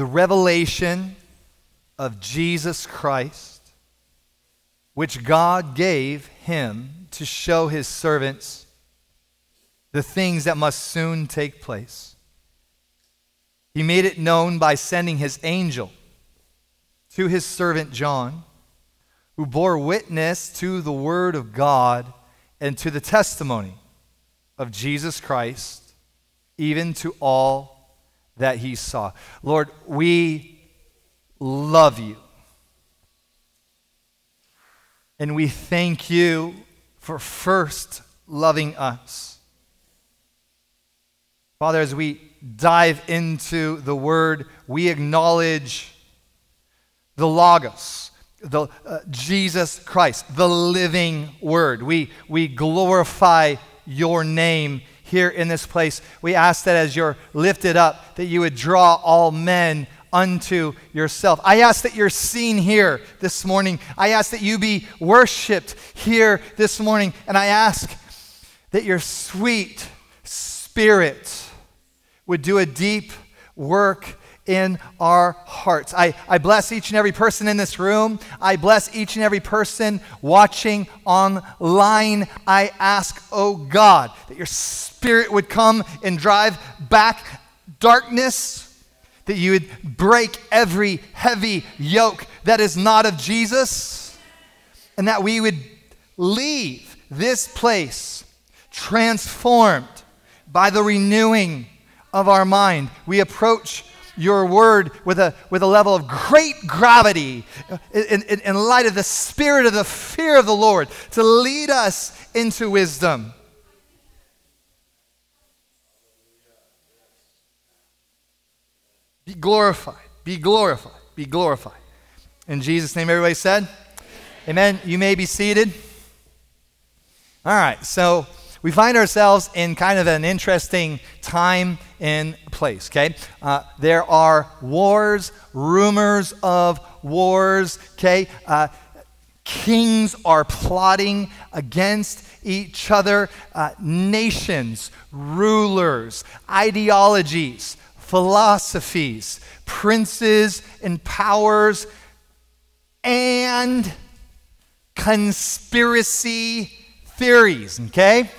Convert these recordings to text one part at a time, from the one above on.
the revelation of Jesus Christ, which God gave him to show his servants the things that must soon take place. He made it known by sending his angel to his servant John, who bore witness to the word of God and to the testimony of Jesus Christ, even to all that he saw. Lord, we love you. And we thank you for first loving us. Father, as we dive into the word, we acknowledge the Logos, the, uh, Jesus Christ, the living word. We, we glorify your name here in this place. We ask that as you're lifted up, that you would draw all men unto yourself. I ask that you're seen here this morning. I ask that you be worshiped here this morning. And I ask that your sweet spirit would do a deep work in our hearts. I, I bless each and every person in this room. I bless each and every person watching online. I ask, oh God, that your spirit would come and drive back darkness, that you would break every heavy yoke that is not of Jesus, and that we would leave this place transformed by the renewing of our mind. We approach your word with a, with a level of great gravity in, in, in light of the spirit of the fear of the Lord to lead us into wisdom. Be glorified, be glorified, be glorified. In Jesus' name, everybody said, Amen. Amen. You may be seated. All right, so we find ourselves in kind of an interesting time and place, okay? Uh, there are wars, rumors of wars, okay? Uh, kings are plotting against each other, uh, nations, rulers, ideologies, philosophies, princes and powers, and conspiracy theories, okay?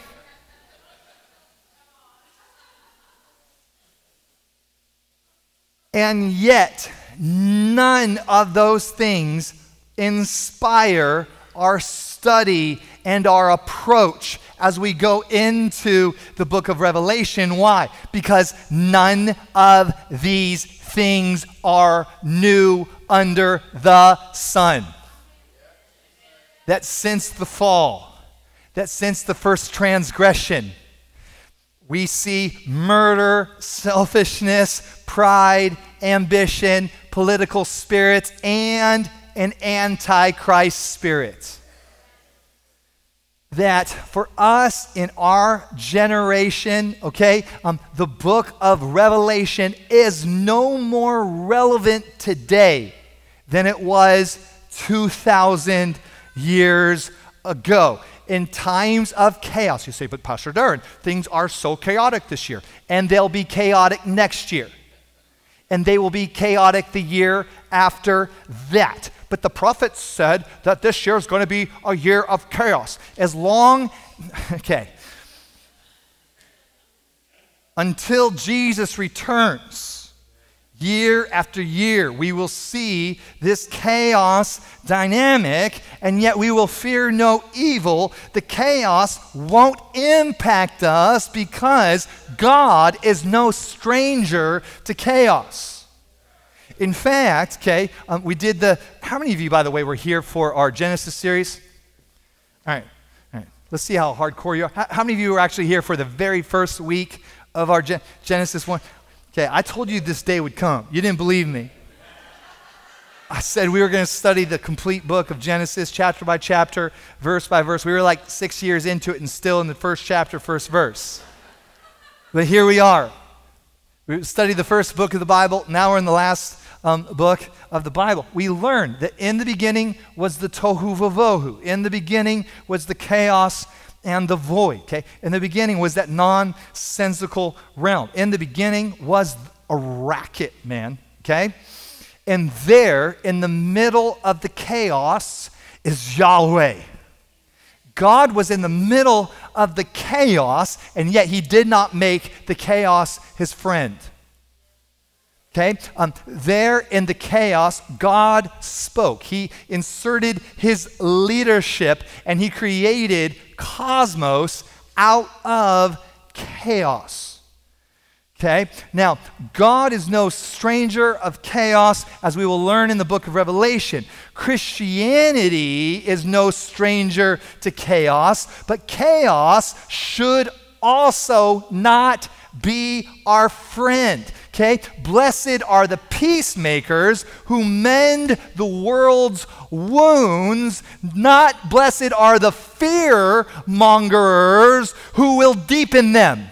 And yet, none of those things inspire our study and our approach as we go into the book of Revelation. Why? Because none of these things are new under the sun. That since the fall, that since the first transgression, we see murder, selfishness, pride, ambition, political spirits, and an antichrist spirit. That for us in our generation, okay, um, the book of Revelation is no more relevant today than it was 2,000 years ago in times of chaos. You say, but Pastor Darren, things are so chaotic this year, and they'll be chaotic next year, and they will be chaotic the year after that. But the prophet said that this year is going to be a year of chaos. As long, okay, until Jesus returns Year after year, we will see this chaos dynamic, and yet we will fear no evil. The chaos won't impact us because God is no stranger to chaos. In fact, okay, um, we did the. How many of you, by the way, were here for our Genesis series? All right, all right. Let's see how hardcore you are. How, how many of you were actually here for the very first week of our Gen- Genesis 1? Okay, I told you this day would come. You didn't believe me. I said we were going to study the complete book of Genesis, chapter by chapter, verse by verse. We were like six years into it and still in the first chapter, first verse. But here we are. We studied the first book of the Bible. Now we're in the last um, book of the Bible. We learned that in the beginning was the tohu vavohu. In the beginning was the chaos and the void. Okay? In the beginning was that nonsensical realm. In the beginning was a racket, man. okay? And there, in the middle of the chaos, is Yahweh. God was in the middle of the chaos, and yet he did not make the chaos his friend. Okay? Um, there in the chaos, God spoke. He inserted his leadership and he created cosmos out of chaos. Okay? Now, God is no stranger of chaos, as we will learn in the book of Revelation. Christianity is no stranger to chaos, but chaos should also not be our friend. Okay? Blessed are the peacemakers who mend the world's wounds, not blessed are the fear mongers who will deepen them.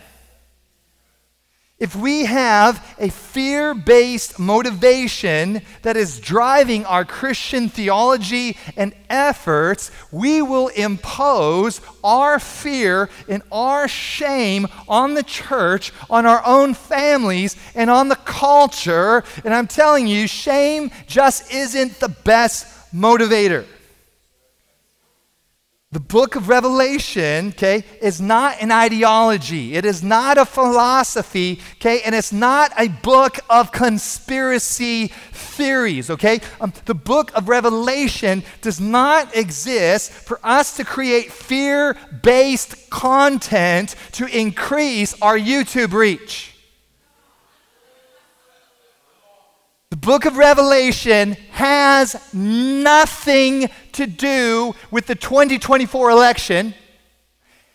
If we have a fear based motivation that is driving our Christian theology and efforts, we will impose our fear and our shame on the church, on our own families, and on the culture. And I'm telling you, shame just isn't the best motivator. The book of Revelation, okay, is not an ideology. It is not a philosophy, okay, and it's not a book of conspiracy theories, okay? Um, the book of Revelation does not exist for us to create fear based content to increase our YouTube reach. The book of Revelation has nothing to do with the 2024 election.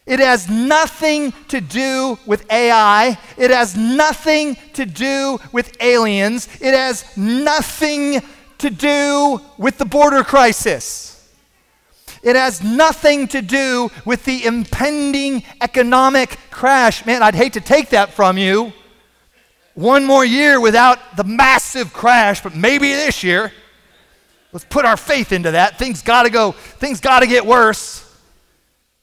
It has nothing to do with AI. It has nothing to do with aliens. It has nothing to do with the border crisis. It has nothing to do with the impending economic crash. Man, I'd hate to take that from you one more year without the massive crash, but maybe this year. Let's put our faith into that. Things got to go, things got to get worse.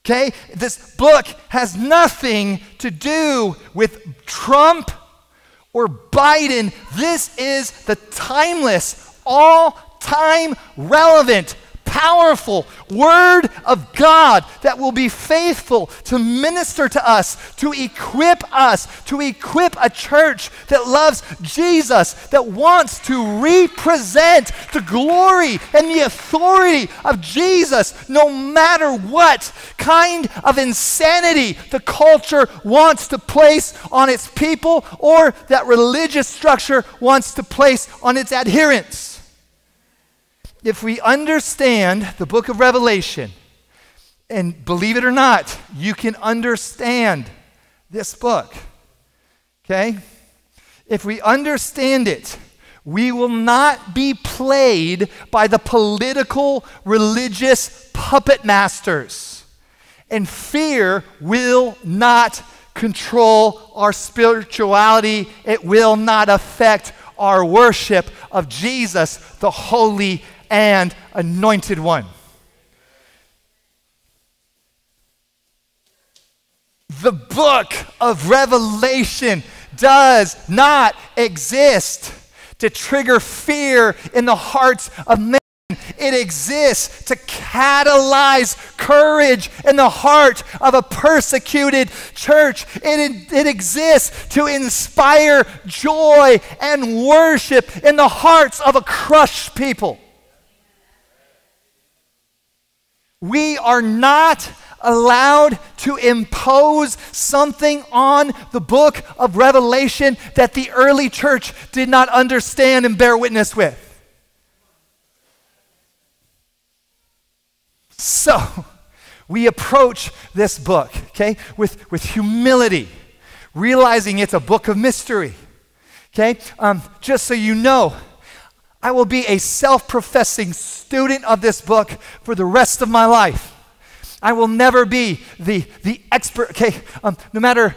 Okay? This book has nothing to do with Trump or Biden. This is the timeless, all time relevant powerful Word of God that will be faithful to minister to us, to equip us, to equip a church that loves Jesus, that wants to represent the glory and the authority of Jesus, no matter what kind of insanity the culture wants to place on its people or that religious structure wants to place on its adherents if we understand the book of Revelation, and believe it or not, you can understand this book. Okay? If we understand it, we will not be played by the political, religious puppet masters. And fear will not control our spirituality, it will not affect our worship of Jesus, the Holy and anointed one. The book of Revelation does not exist to trigger fear in the hearts of men. It exists to catalyze courage in the heart of a persecuted church. It, it exists to inspire joy and worship in the hearts of a crushed people. We are not allowed to impose something on the book of Revelation that the early church did not understand and bear witness with. So, we approach this book, okay, with, with humility, realizing it's a book of mystery. Okay, um, just so you know, I will be a self professing student of this book for the rest of my life. I will never be the, the expert. Okay, um, no matter,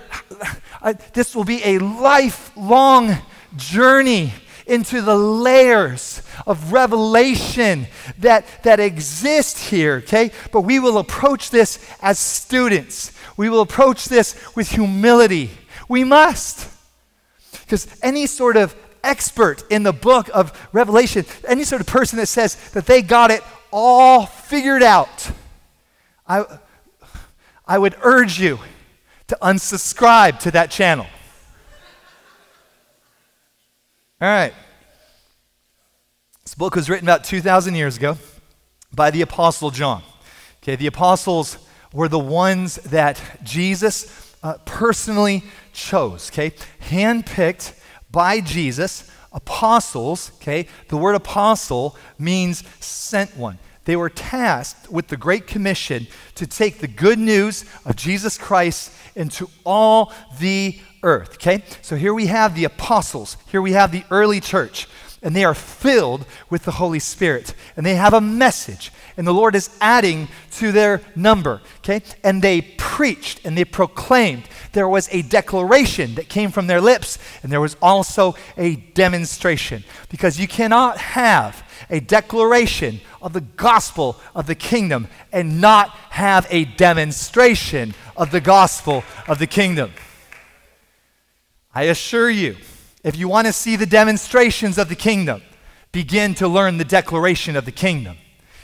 uh, this will be a lifelong journey into the layers of revelation that, that exist here, okay? But we will approach this as students. We will approach this with humility. We must. Because any sort of expert in the book of Revelation, any sort of person that says that they got it all figured out, I, I would urge you to unsubscribe to that channel. All right. This book was written about 2,000 years ago by the Apostle John. Okay, the apostles were the ones that Jesus uh, personally chose, okay? Handpicked by Jesus, apostles, okay? The word apostle means sent one. They were tasked with the Great Commission to take the good news of Jesus Christ into all the earth, okay? So here we have the apostles, here we have the early church, and they are filled with the Holy Spirit, and they have a message, and the Lord is adding to their number, okay? And they preached and they proclaimed. There was a declaration that came from their lips, and there was also a demonstration. Because you cannot have a declaration of the gospel of the kingdom and not have a demonstration of the gospel of the kingdom. I assure you, if you want to see the demonstrations of the kingdom, begin to learn the declaration of the kingdom.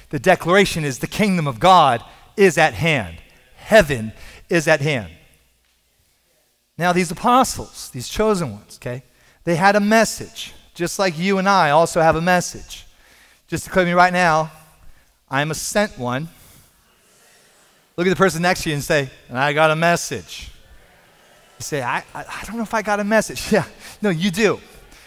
The declaration is the kingdom of God is at hand, heaven is at hand. Now, these apostles, these chosen ones, okay, they had a message, just like you and I also have a message. Just to me right now, I'm a sent one. Look at the person next to you and say, I got a message. You say, I, I, I don't know if I got a message. Yeah, no, you do.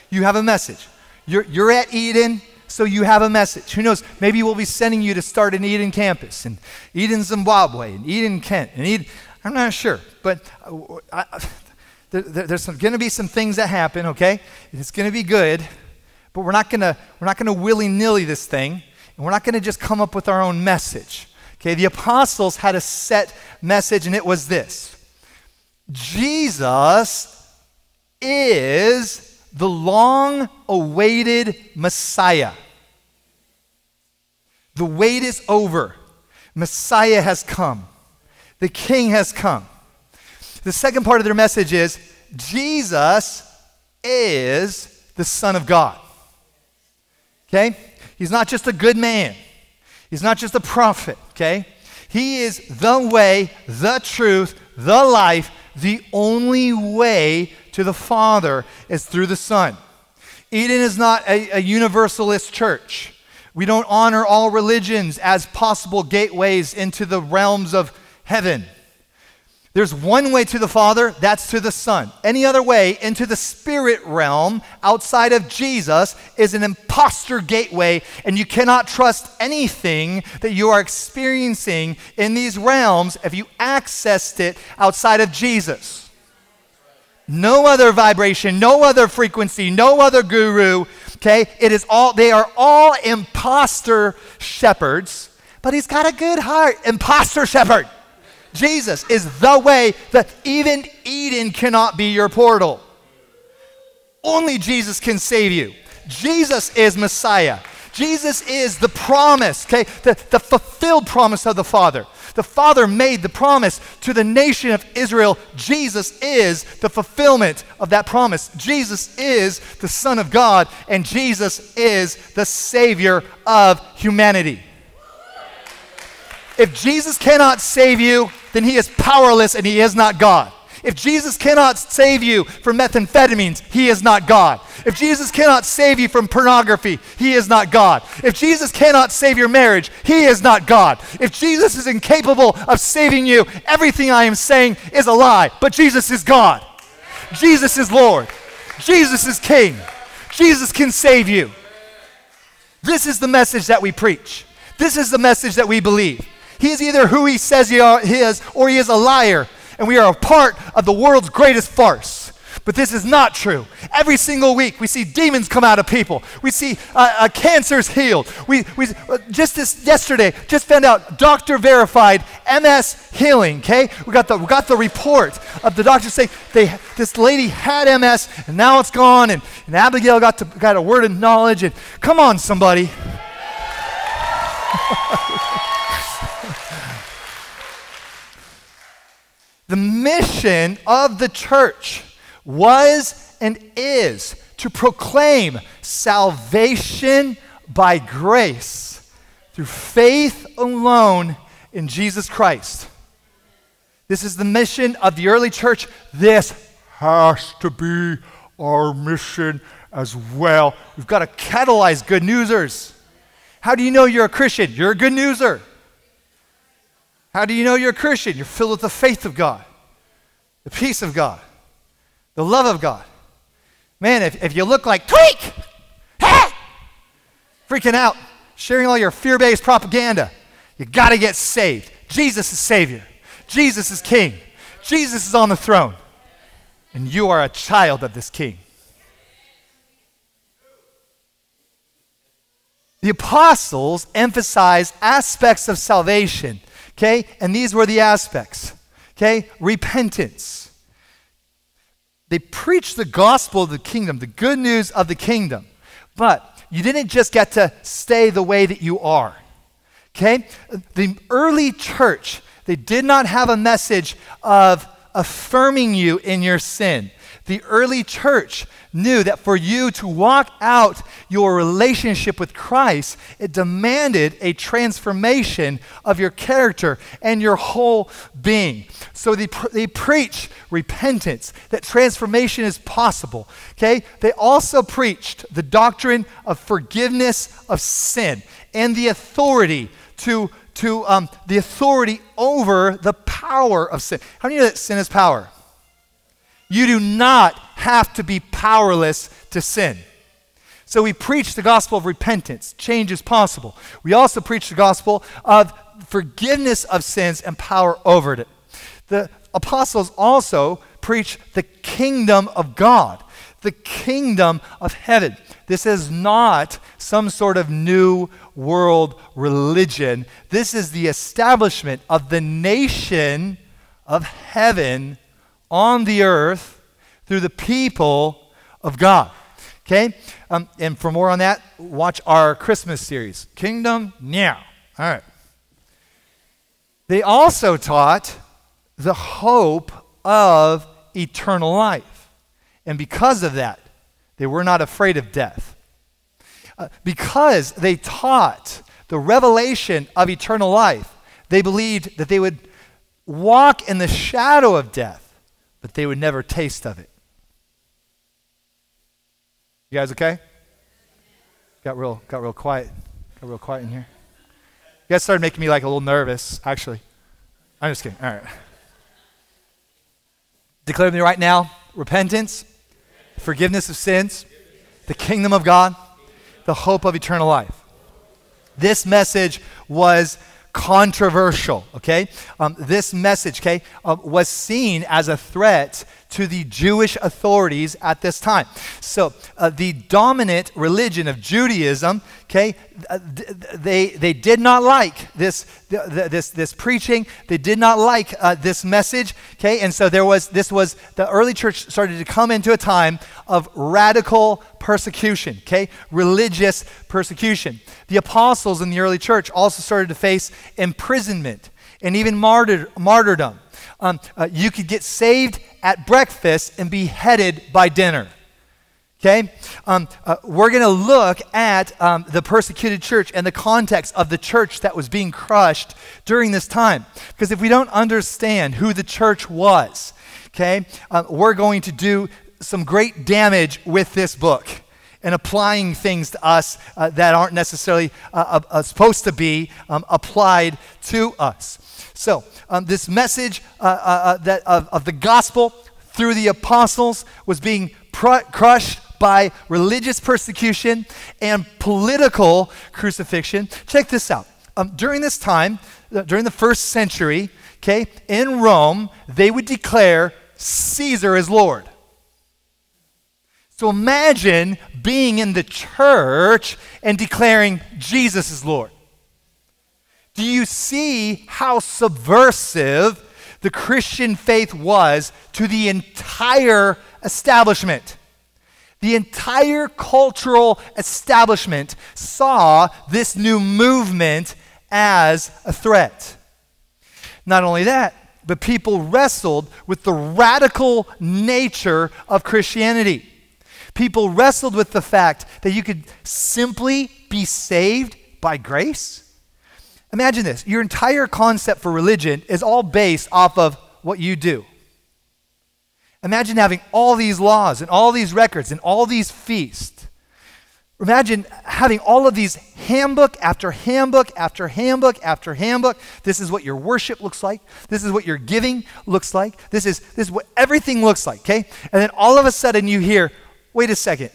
You have a message. You're, you're at Eden, so you have a message. Who knows? Maybe we'll be sending you to start an Eden campus, and Eden, Zimbabwe, and Eden, Kent, and Eden. I'm not sure, but uh, I, there, there's going to be some things that happen. Okay, it's going to be good, but we're not going to we're not going to willy nilly this thing, and we're not going to just come up with our own message. Okay, the apostles had a set message, and it was this Jesus is the long awaited Messiah. The wait is over. Messiah has come. The King has come. The second part of their message is Jesus is the Son of God. Okay? He's not just a good man, he's not just a prophet. Okay? He is the way, the truth, the life, the only way to the Father is through the Son. Eden is not a, a, universalist church. We don't honor all religions as possible gateways into the realms of heaven. There's one way to the Father, that's to the Son. Any other way into the spirit realm outside of Jesus is an impostor gateway, and you cannot trust anything that you are experiencing in these realms if you accessed it outside of Jesus. No other vibration, no other frequency, no other guru, okay? It is all, they are all impostor shepherds, but he's got a good heart. Impostor shepherd. Jesus is the way that even Eden cannot be your portal. Only Jesus can save you. Jesus is Messiah. Jesus is the promise, okay? The, the fulfilled promise of the Father. The Father made the promise to the nation of Israel. Jesus is the fulfillment of that promise. Jesus is the Son of God, and Jesus is the Savior of humanity. If Jesus cannot save you, then he is powerless and he is not God. If Jesus cannot save you from methamphetamines, he is not God. If Jesus cannot save you from pornography, he is not God. If Jesus cannot save your marriage, he is not God. If Jesus is incapable of saving you, everything I am saying is a lie. But Jesus is God. Jesus is Lord. Jesus is King. Jesus can save you. This is the message that we preach. This is the message that we believe. He is either who he says he is or he is a liar. And we are a part of the world's greatest farce. But this is not true. Every single week, we see demons come out of people. We see uh, uh, cancers healed. We, we uh, just this yesterday just found out doctor verified MS healing. Okay, we got the we got the report of the doctor saying they this lady had MS and now it's gone. And, and Abigail got to, got a word of knowledge. And come on, somebody. The mission of the church was and is to proclaim salvation by grace through faith alone in Jesus Christ. This is the mission of the early church. This has to be our mission as well. We've got to catalyze good newsers. How do you know you're a Christian? You're a good newser. How do you know you're a Christian? You're filled with the faith of God, the peace of God, the love of God. Man, if, if you look like tweak, ha! freaking out, sharing all your fear based propaganda, you got to get saved. Jesus is Savior, Jesus is King, Jesus is on the throne, and you are a child of this King. The apostles emphasize aspects of salvation, okay? And these were the aspects, okay? Repentance. They preached the gospel of the kingdom, the good news of the kingdom. But you didn't just get to stay the way that you are, okay? The early church, they did not have a message of affirming you in your sin. The early church knew that for you to walk out your relationship with Christ, it demanded a transformation of your character and your whole being. So they, they preach repentance, that transformation is possible. Okay? They also preached the doctrine of forgiveness of sin and the authority to, to um, the authority over the power of sin. How many know that sin is power? You do not have to be powerless to sin. So we preach the gospel of repentance, change is possible. We also preach the gospel of forgiveness of sins and power over it. The apostles also preach the kingdom of God, the kingdom of heaven. This is not some sort of new world religion. This is the establishment of the nation of heaven on the earth through the people of God. Okay? Um, and for more on that, watch our Christmas series, Kingdom Now. All right. They also taught the hope of eternal life. And because of that, they were not afraid of death. Uh, because they taught the revelation of eternal life, they believed that they would walk in the shadow of death but they would never taste of it. You guys okay? Got real, got real quiet. Got real quiet in here. You guys started making me like a little nervous, actually. I'm just kidding. All right. Declare me right now repentance, forgiveness of sins, the kingdom of God, the hope of eternal life. This message was controversial, okay? Um, this message, okay, uh, was seen as a threat to the Jewish authorities at this time. So, uh, the dominant religion of Judaism, okay, uh, they, they did not like this, this, this preaching. They did not like uh, this message, okay, and so there was, this was, the early church started to come into a time of radical persecution, okay, religious persecution. The apostles in the early church also started to face imprisonment and even martyr, martyrdom. Um, uh, you could get saved at breakfast and be headed by dinner. Okay? Um, uh, we're going to look at um, the persecuted church and the context of the church that was being crushed during this time. Because if we don't understand who the church was, okay, uh, we're going to do some great damage with this book and applying things to us uh, that aren't necessarily uh, uh, supposed to be um, applied to us. So, um, this message uh, uh, that of, of, the gospel through the apostles was being pr- crushed by religious persecution and political crucifixion. Check this out. Um, during this time, during the first century, okay, in Rome, they would declare Caesar is Lord. So imagine being in the church and declaring Jesus is Lord. Do you see how subversive the Christian faith was to the entire establishment? The entire cultural establishment saw this new movement as a threat. Not only that, but people wrestled with the radical nature of Christianity. People wrestled with the fact that you could simply be saved by grace. Imagine this your entire concept for religion is all based off of what you do. Imagine having all these laws and all these records and all these feasts. Imagine having all of these handbook after handbook after handbook after handbook. This is what your worship looks like. This is what your giving looks like. This is, this is what everything looks like, okay? And then all of a sudden you hear, wait a second.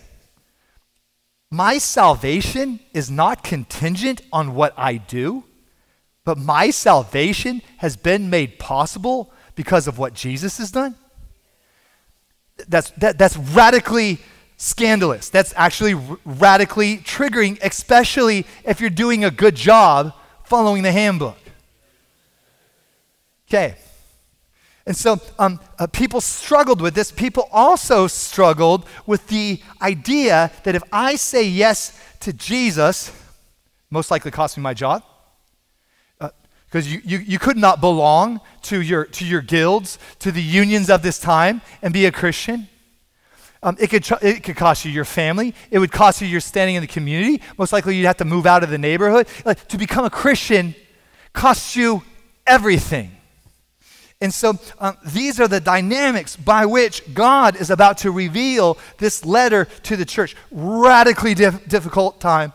My salvation is not contingent on what I do, but my salvation has been made possible because of what Jesus has done that's, that, that's radically scandalous. That's actually radically triggering, especially if you're doing a good job following the handbook. Okay. And so um, uh, people struggled with this. People also struggled with the idea that if I say yes to Jesus, most likely cost me my job because you, you, you could not belong to your, to your guilds, to the unions of this time, and be a Christian. Um, it, could, it could cost you your family. It would cost you your standing in the community. Most likely, you'd have to move out of the neighborhood. Like, to become a Christian costs you everything. And so, um, these are the dynamics by which God is about to reveal this letter to the church. Radically dif- difficult time.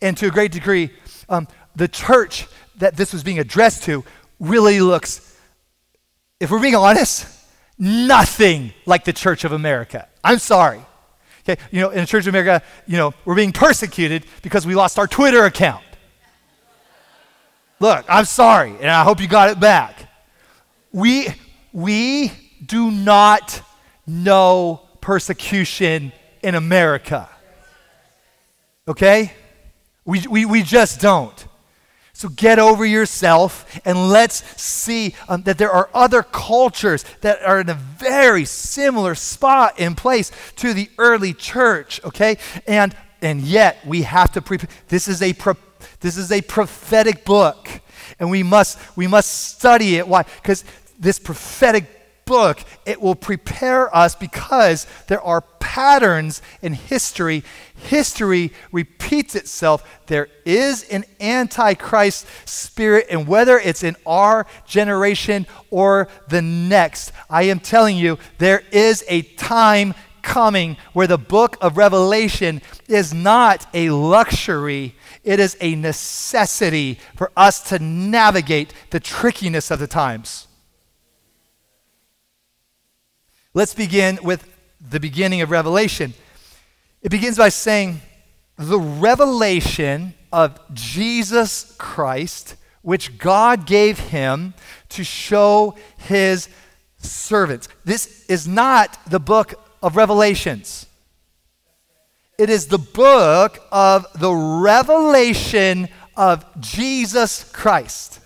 And to a great degree, um, the church that this was being addressed to really looks, if we're being honest, nothing like the Church of America. I'm sorry. Okay, you know, in the Church of America, you know, we're being persecuted because we lost our Twitter account. Look, I'm sorry, and I hope you got it back. We, we do not know persecution in America. Okay? We, we, we just don't. So get over yourself and let's see um, that there are other cultures that are in a very similar spot in place to the early church, okay? And and yet we have to prepare. This is a pro- this is a prophetic book, and we must we must study it. Why? Because this prophetic book, it will prepare us because there are patterns in history. History repeats itself. There is an antichrist spirit, and whether it's in our generation or the next, I am telling you, there is a time coming where the book of Revelation is not a luxury, it is a necessity for us to navigate the trickiness of the times. Let's begin with the beginning of Revelation. It begins by saying, the revelation of Jesus Christ, which God gave him to show his servants. This is not the book of Revelations. It is the book of the revelation of Jesus Christ.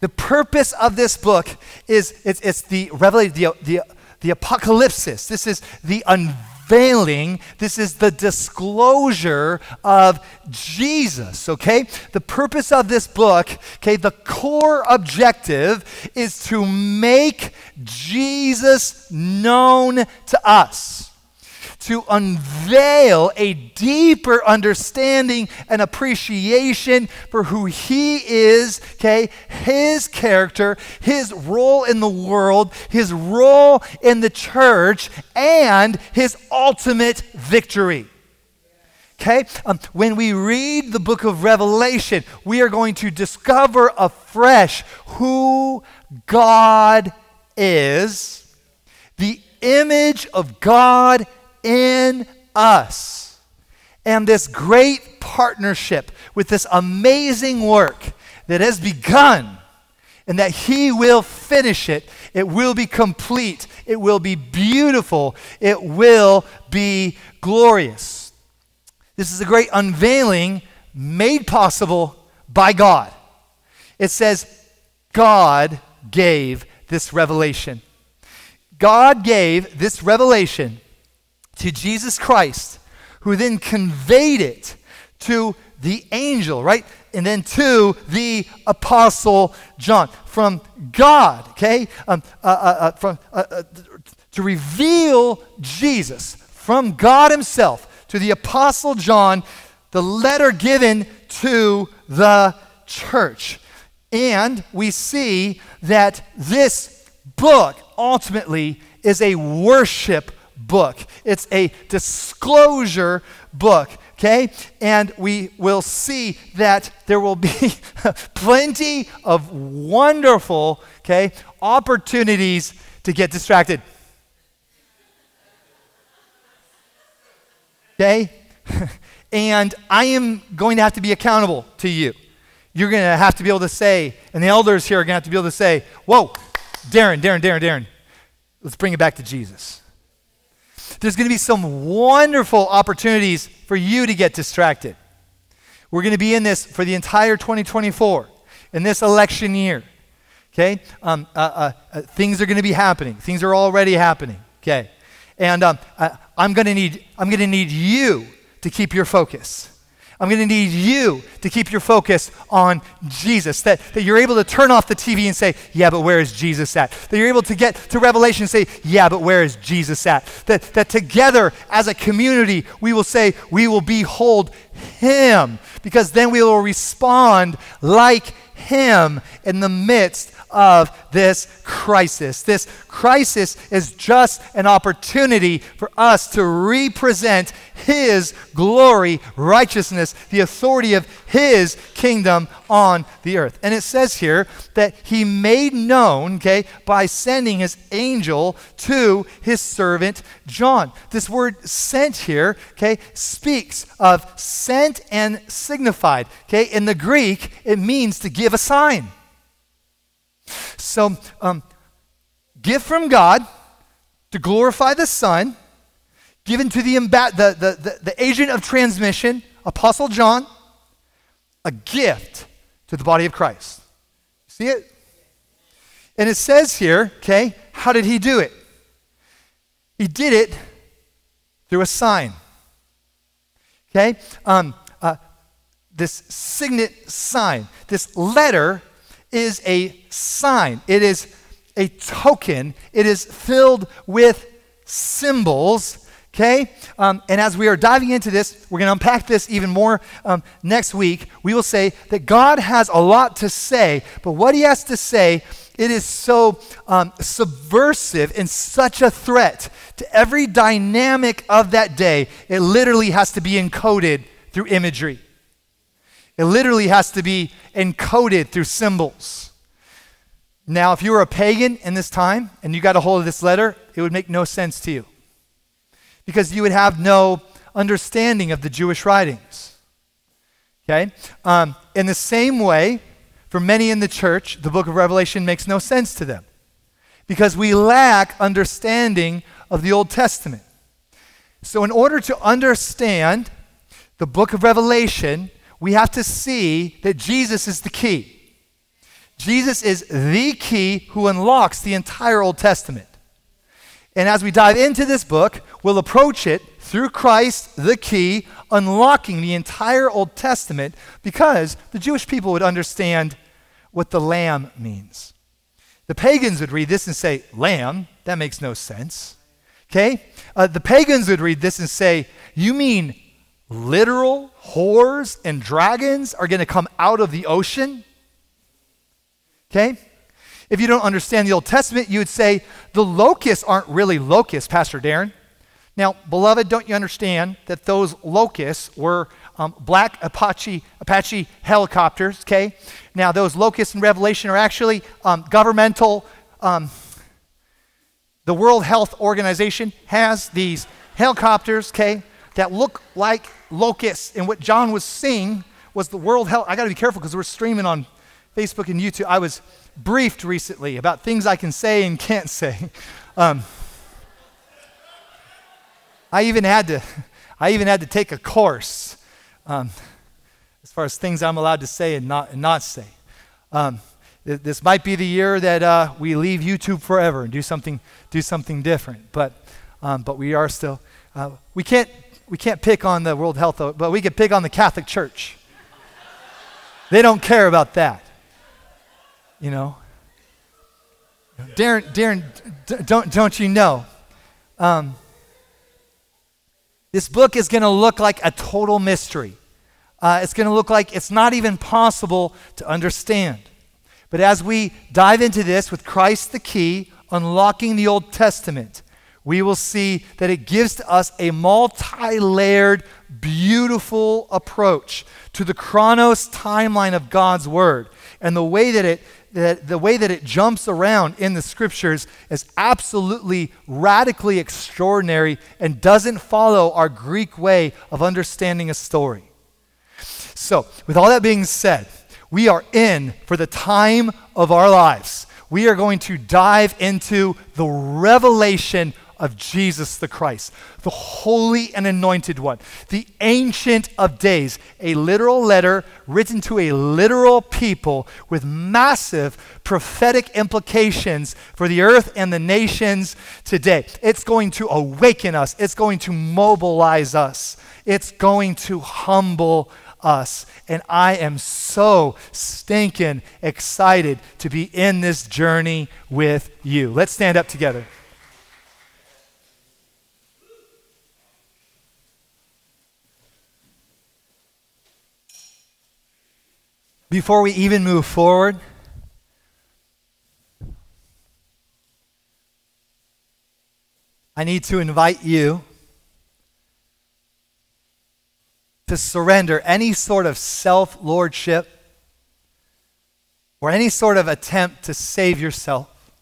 The purpose of this book is it's, it's the revelation, the, the the apocalypsis. This is the unveiling. This is the disclosure of Jesus, okay? The purpose of this book, okay, the core objective is to make Jesus known to us to unveil a deeper understanding and appreciation for who He is, okay, His character, His role in the world, His role in the church, and His ultimate victory. Okay? Um, when we read the book of Revelation, we are going to discover afresh who God is, the image of God in us. And this great partnership with this amazing work that has begun and that He will finish it. It will be complete. It will be beautiful. It will be glorious. This is a great unveiling made possible by God. It says, God gave this revelation. God gave this revelation to Jesus Christ, who then conveyed it to the angel, right? And then to the apostle John. From God, okay? Um, uh, uh, uh from, uh, uh, to reveal Jesus from God Himself to the Apostle John, the letter given to the church. And we see that this book ultimately is a worship book, it's a disclosure book. Okay? And we will see that there will be plenty of wonderful, okay, opportunities to get distracted. Okay? and I am going to have to be accountable to you. You're going to have to be able to say, and the elders here are going to have to be able to say, Whoa, Darren, Darren, Darren, Darren, let's bring it back to Jesus. There's going to be some wonderful opportunities for you to get distracted. We're going to be in this for the entire 2024, in this election year. Okay? Um, uh, uh, uh, things are going to be happening. Things are already happening. Okay? And um, I'm going to need I'm going to need you to keep your focus. I'm going to need you to keep your focus on Jesus. That, that you're able to turn off the TV and say, Yeah, but where is Jesus at? That you're able to get to Revelation and say, Yeah, but where is Jesus at? That, that together as a community, we will say, We will behold Him. Because then we will respond like Him in the midst of this crisis. This crisis is just an opportunity for us to represent His glory, righteousness, the authority of His kingdom on the earth. And it says here that He made known, okay, by sending His angel to His servant John. This word sent here, okay, speaks of sent and signified. Okay, in the Greek, it means to give a sign. So, um, gift from God to glorify the Son, given to the, imba- the, the, the, the agent of transmission, Apostle John, a gift to the body of Christ. See it? And it says here, okay, how did he do it? He did it through a sign. Okay? Um, uh, this signet sign, this letter is a sign, it is a token, it is filled with symbols. Okay? Um, and as we are diving into this, we're going to unpack this even more um, next week. We will say that God has a lot to say, but what he has to say, it is so um, subversive and such a threat to every dynamic of that day. It literally has to be encoded through imagery. It literally has to be encoded through symbols. Now, if you were a pagan in this time and you got a hold of this letter, it would make no sense to you because you would have no understanding of the Jewish writings. Okay? Um, in the same way, for many in the church, the book of Revelation makes no sense to them because we lack understanding of the Old Testament. So, in order to understand the book of Revelation, we have to see that Jesus is the key. Jesus is the key who unlocks the entire Old Testament. And as we dive into this book, we'll approach it through Christ, the key, unlocking the entire Old Testament because the Jewish people would understand what the lamb means. The pagans would read this and say, Lamb? That makes no sense. Okay? Uh, the pagans would read this and say, You mean literal whores and dragons are going to come out of the ocean? Okay? If you don't understand the Old Testament, you would say the locusts aren't really locusts, Pastor Darren. Now, beloved, don't you understand that those locusts were um, black Apache, Apache helicopters, okay? Now, those locusts in Revelation are actually um, governmental. Um, the World Health Organization has these helicopters, okay, that look like locusts. And what John was seeing was the World Health. I got to be careful because we're streaming on Facebook and YouTube. I was briefed recently about things I can say and can't say. Um, I even had to, I even had to take a course um, as far as things I'm allowed to say and not, and not say. Um, th- this might be the year that uh, we leave YouTube forever and do something, do something different. But, um, but we are still, uh, we can't we can't pick on the World Health, but we can pick on the Catholic Church. they don't care about that. You know? Darren, Darren, don't, don't you know? Um, This book is going to look like a total mystery. Uh, it's going to look like it's not even possible to understand. But as we dive into this with Christ the key, unlocking the Old Testament, we will see that it gives to us a multi layered, beautiful approach to the chronos timeline of God's Word. And the way that it that the way that it jumps around in the scriptures is absolutely radically extraordinary and doesn't follow our Greek way of understanding a story. So, with all that being said, we are in for the time of our lives. We are going to dive into the revelation of Jesus the Christ, the holy and anointed one, the ancient of days, a literal letter written to a literal people with massive prophetic implications for the earth and the nations today. It's going to awaken us, it's going to mobilize us, it's going to humble us. And I am so stinking excited to be in this journey with you. Let's stand up together. Before we even move forward, I need to invite you to surrender any sort of self lordship or any sort of attempt to save yourself.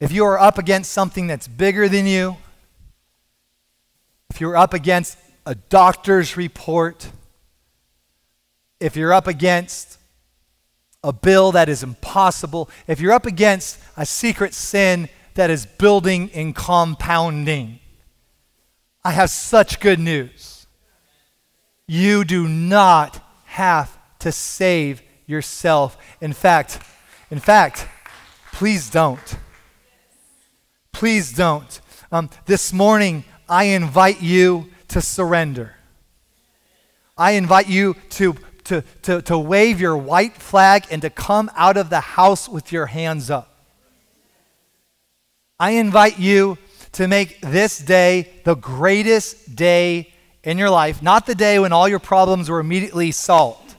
If you are up against something that's bigger than you, if you're up against a doctor's report, if you're up against a bill that is impossible, if you're up against a secret sin that is building and compounding, I have such good news. You do not have to save yourself. In fact, in fact, please don't. Please don't. Um, this morning, I invite you to surrender. I invite you to to, to, to wave your white flag and to come out of the house with your hands up. I invite you to make this day the greatest day in your life, not the day when all your problems were immediately solved,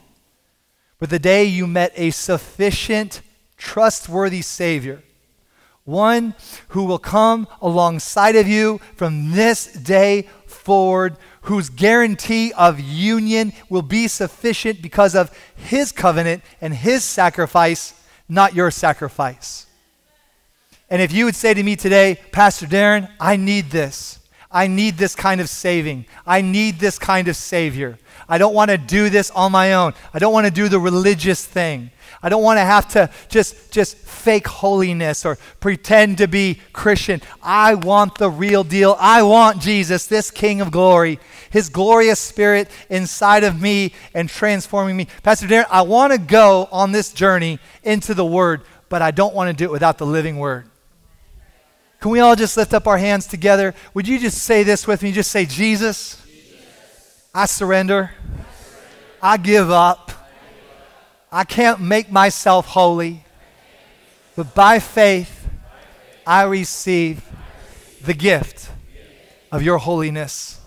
but the day you met a sufficient, trustworthy Savior. One who will come alongside of you from this day forward whose guarantee of union will be sufficient because of his covenant and his sacrifice, not your sacrifice. And if you would say to me today, Pastor Darren, I need this. I need this kind of saving. I need this kind of Savior. I don't want to do this on my own. I don't want to do the religious thing. I don't want to have to just, just fake holiness or pretend to be Christian. I want the real deal. I want Jesus, this King of glory, his glorious spirit inside of me and transforming me. Pastor Darren, I want to go on this journey into the Word, but I don't want to do it without the living Word. Can we all just lift up our hands together? Would you just say this with me? Just say, Jesus, Jesus. I surrender. I give up. I can't make myself holy, but by faith, I receive the gift of your holiness.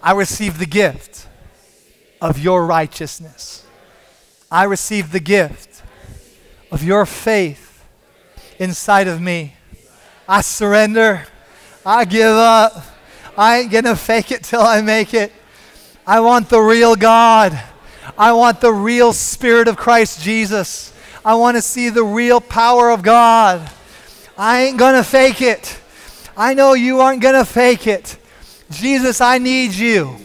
I receive the gift of your righteousness. I receive the gift of your faith inside of me. I surrender. I give up. I ain't to fake it till I make it. I want the real God. I want the real Spirit of Christ Jesus. I want to see the real power of God. I ain't going to fake it. I know you aren't going to fake it. Jesus, I need you.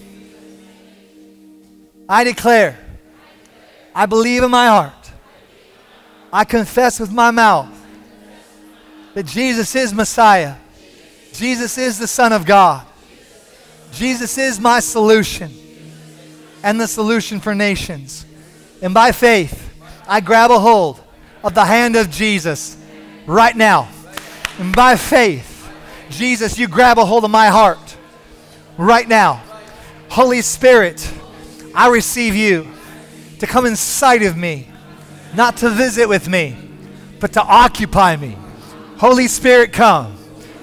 I declare, I believe in my heart, I confess with my mouth that Jesus is Messiah. Jesus is the Son of God. Jesus is my solution and the solution for nations. And by faith, I grab a hold of the hand of Jesus right now. And by faith, Jesus, you grab a hold of my heart right now. Holy Spirit, I receive you to come inside of me, not to visit with me, but to occupy me. Holy Spirit, come.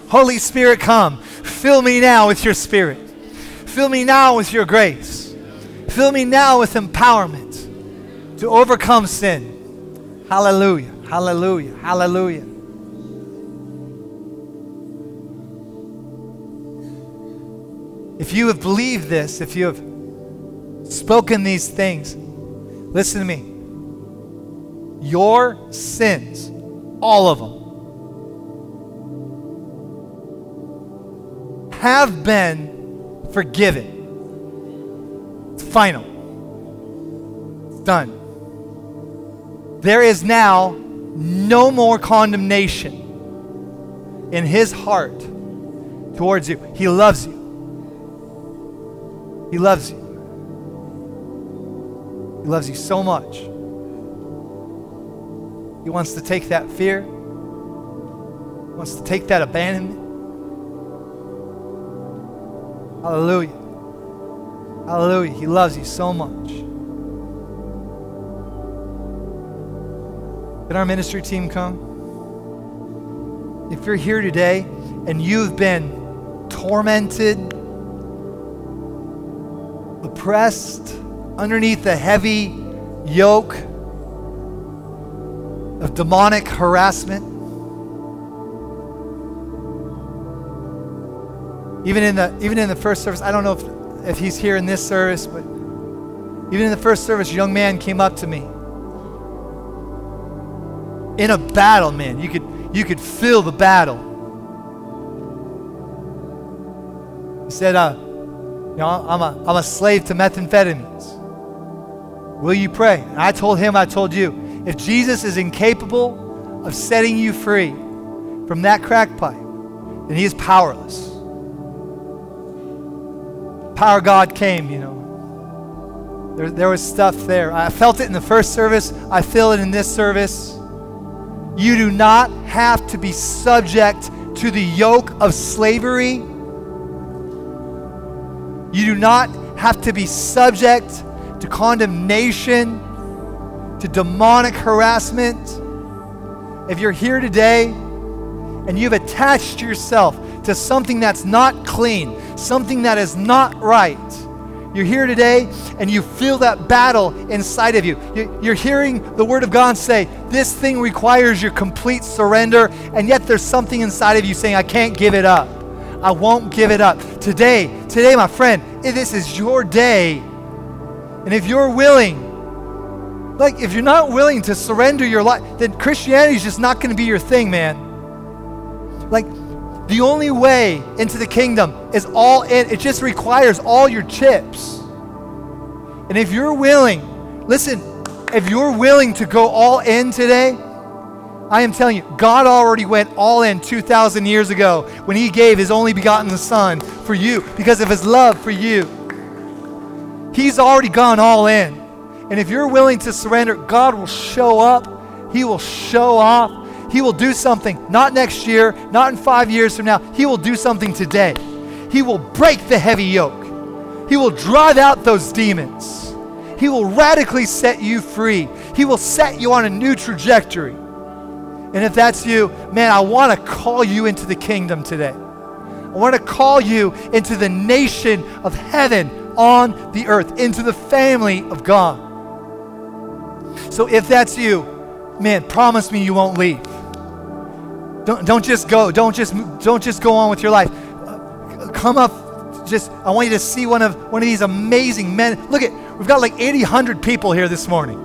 Holy Spirit, come. Fill me now with your Spirit. Fill me now with your grace. Fill me now with empowerment to overcome sin. Hallelujah. Hallelujah. Hallelujah. If you have believed this, if you have spoken these things, listen to me. Your sins, all of them, have been forgiven. Final. It's done. There is now no more condemnation in his heart towards you. He loves you. He loves you. He loves you so much. He wants to take that fear, he wants to take that abandonment. Hallelujah. Hallelujah. He loves you so much. Can our ministry team come? If you're here today and you've been tormented, oppressed, underneath the heavy yoke of demonic harassment, even in the even in the first service, I don't know if, if he's here in this service, but even in the first service, a young man came up to me in a battle, man. You could you could feel the battle. He said, uh, you know, I'm a, I'm a slave to methamphetamines. Will you pray? And I told him, I told you, if Jesus is incapable of setting you free from that crack pipe, then he is powerless. Power God came, you know. There, there was stuff there. I felt it in the first service. I feel it in this service. You do not have to be subject to the yoke of slavery. You do not have to be subject to condemnation, to demonic harassment. If you're here today and you've attached yourself to something that's not clean, something that is not right, you're here today and you feel that battle inside of you. You're hearing the Word of God say, This thing requires your complete surrender, and yet there's something inside of you saying, I can't give it up. I won't give it up. Today, today, my friend, this is your day. And if you're willing, like if you're not willing to surrender your life, then Christianity is just not going to be your thing, man. Like, the only way into the kingdom is all in, it just requires all your chips. And if you're willing, listen, if you're willing to go all in today, I am telling you, God already went all in 2,000 years ago when He gave His only begotten Son for you because of His love for you. He's already gone all in. And if you're willing to surrender, God will show up, He will show off, he will do something, not next year, not in five years from now. He will do something today. He will break the heavy yoke. He will drive out those demons. He will radically set you free. He will set you on a new trajectory. And if that's you, man, I want to call you into the kingdom today. I want to call you into the nation of heaven on the earth, into the family of God. So if that's you, man, promise me you won't leave. Don't, don't just go. Don't just, don't just go on with your life. Come up. Just, I want you to see one of, one of these amazing men. Look at, we've got like 80, 100 people here this morning.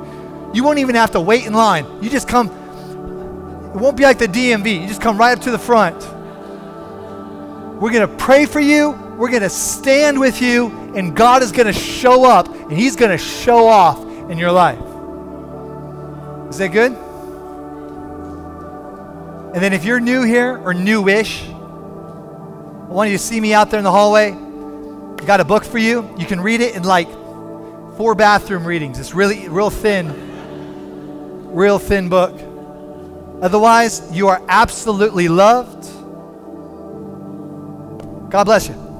You won't even have to wait in line. You just come. It won't be like the DMV. You just come right up to the front. We're going to pray for you. We're going to stand with you. And God is going to show up and He's going to show off in your life. Is that good? And then if you're new here or newish, I want you to see me out there in the hallway. I got a book for you. You can read it in like four bathroom readings. It's really real thin, real thin book. Otherwise, you are absolutely loved. God bless you.